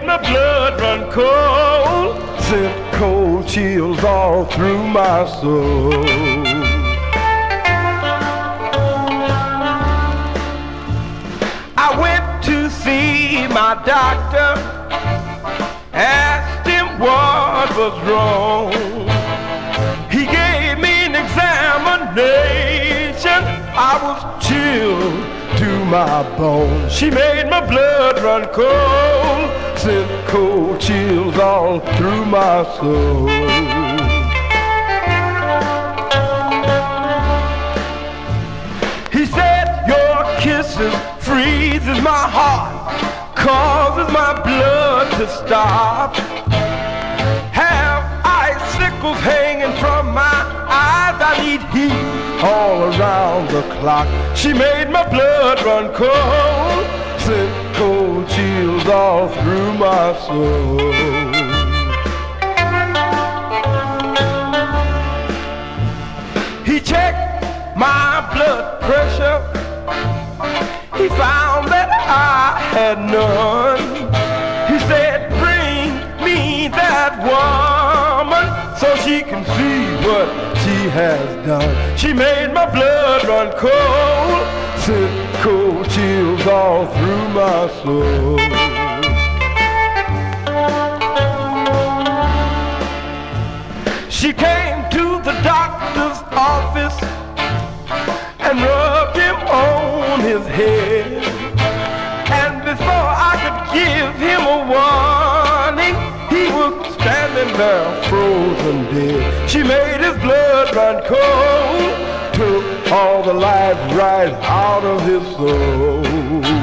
my blood run cold. Sent cold chills all through my soul. I went to see my doctor, asked him what was wrong. He gave me an examination. I was chilled to my bones. She made my blood run cold, sent cold chills all through my soul. He said, Your kisses freezes my heart, causes my blood to stop. Have icicles hanging from my eyes. I need heat all around the clock. She made my blood run cold all through my soul. He checked my blood pressure. He found that I had none. He said, bring me that woman so she can see what she has done. She made my blood run cold, sent cold chills all through my soul. She came to the doctor's office and rubbed him on his head. And before I could give him a warning, he was standing there frozen dead. She made his blood run cold, took all the life right out of his soul.